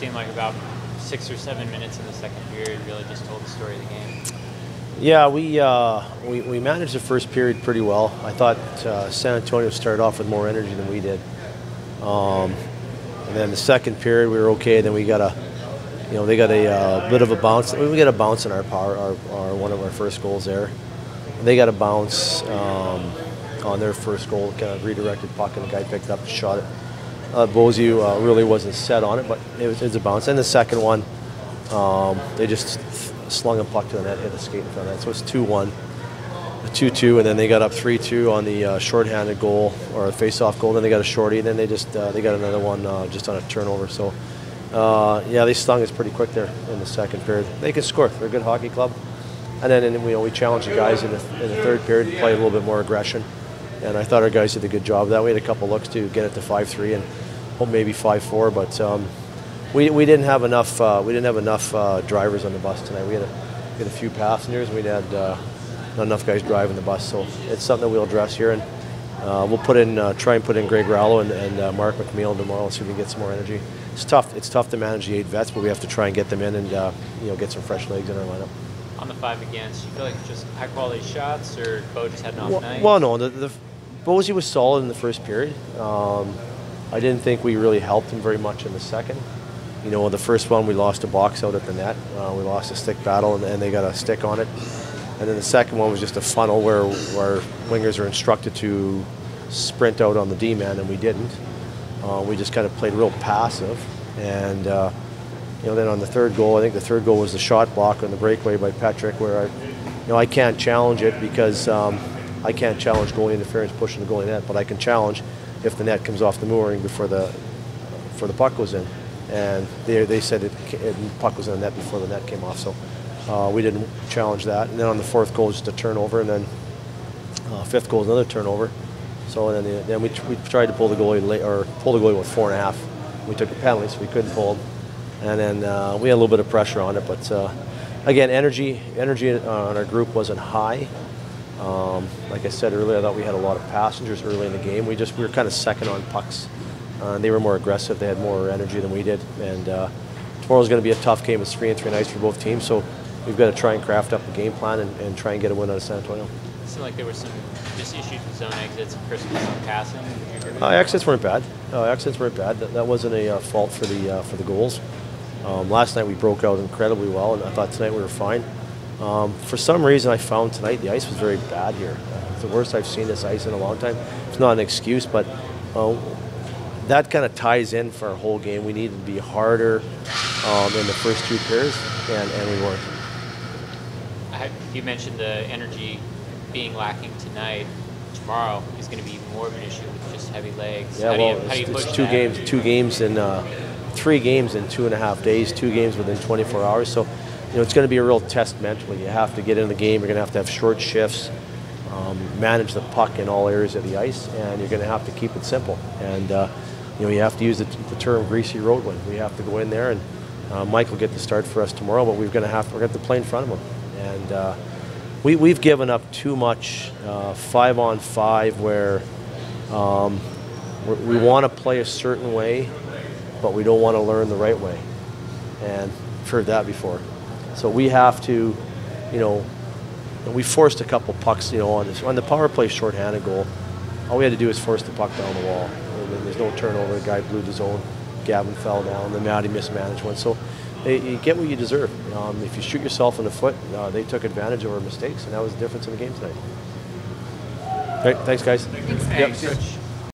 seemed like about six or seven minutes in the second period really just told the story of the game. Yeah, we, uh, we, we managed the first period pretty well. I thought uh, San Antonio started off with more energy than we did. Um, and then the second period we were okay. Then we got a, you know, they got a uh, bit of a bounce. We got a bounce in our power, our, our one of our first goals there. They got a bounce um, on their first goal, kind of redirected puck, and the guy picked up, shot it. Uh, Bozy uh, really wasn't set on it, but it was, it was a bounce. And the second one, um, they just slung a puck to the net, hit the skate in front of that. So it's 2 1, 2 2, and then they got up 3 2 on the uh, shorthanded goal or a face off goal. Then they got a shorty, and then they just uh, they got another one uh, just on a turnover. So, uh, yeah, they stung us pretty quick there in the second period. They can score. They're a good hockey club. And then and, you know, we challenged the guys in the, in the third period to play a little bit more aggression. And I thought our guys did a good job of that. We had a couple looks to get it to 5 3 and hope maybe 5 4, but. Um, we, we didn't have enough uh, we didn't have enough uh, drivers on the bus tonight. We had a, we had a few passengers. We had uh, not enough guys driving the bus, so it's something that we'll address here, and uh, we'll put in uh, try and put in Greg Rallo and, and uh, Mark McNeill tomorrow and see if we can get some more energy. It's tough. It's tough to manage the eight vets, but we have to try and get them in and you know get some fresh legs in our lineup. On the five against, you feel like just high quality shots, or Bow just had an off well, night? Well, no, the, the Bozy was solid in the first period. Um, I didn't think we really helped him very much in the second. You know, the first one we lost a box out at the net. Uh, we lost a stick battle, and, and, they got a stick on it. And then the second one was just a funnel where our wingers are instructed to sprint out on the D-man, and we didn't. Uh, we just kind of played real passive. And, uh, you know, then on the third goal, I think the third goal was the shot block on the breakaway by Patrick, where I, you know, I can't challenge it because um, I can't challenge goalie interference pushing the goalie net, but I can challenge if the net comes off the mooring before the, before the puck goes in and they, they said it, it, puck was in the net before the net came off. So uh, we didn't challenge that. And then on the fourth goal, just a turnover, and then uh, fifth goal is another turnover. So then, the, then we, we tried to pull the goalie late, or pull the goalie with four and a half. We took a penalty, so we couldn't pull. And then uh, we had a little bit of pressure on it, but uh, again, energy energy on our group wasn't high. Um, like I said earlier, I thought we had a lot of passengers early in the game. We just we were kind of second on pucks uh, they were more aggressive. They had more energy than we did. And uh, tomorrow's going to be a tough game. It's three and three nights for both teams. So we've got to try and craft up a game plan and, and try and get a win out of San Antonio. It seemed like there were some just issues with zone exits and on passing. Uh, exits weren't bad. Uh, exits weren't bad. That, that wasn't a uh, fault for the uh, for the goals. Um, last night we broke out incredibly well, and I thought tonight we were fine. Um, for some reason, I found tonight the ice was very bad here. It's the worst I've seen this ice in a long time. It's not an excuse, but uh, that kind of ties in for our whole game. We needed to be harder um, in the first two periods, and, and we weren't. You mentioned the energy being lacking tonight. Tomorrow is going to be more of an issue with just heavy legs. Yeah, how well, you, it's, you it's two games, two games in uh, three games in two and a half days, two games within 24 hours. So, you know, it's going to be a real test mentally. You have to get in the game. You're going to have to have short shifts, um, manage the puck in all areas of the ice, and you're going to have to keep it simple. And uh, you know, you have to use the, the term greasy road when we have to go in there, and uh, Mike will get the start for us tomorrow. But we're going to have we're going to play in front of him, and uh, we we've given up too much uh, five on five where um, we want to play a certain way, but we don't want to learn the right way, and I've heard that before. So we have to, you know, we forced a couple pucks, you know, on this on the power play shorthanded goal. All we had to do was force the puck down the wall and there's no turnover. The guy blew the zone. Gavin fell down. The Matty mismanaged one. So you get what you deserve. Um, if you shoot yourself in the foot, uh, they took advantage of our mistakes, and that was the difference in the game tonight. Great. Thanks, guys. Thanks, yep.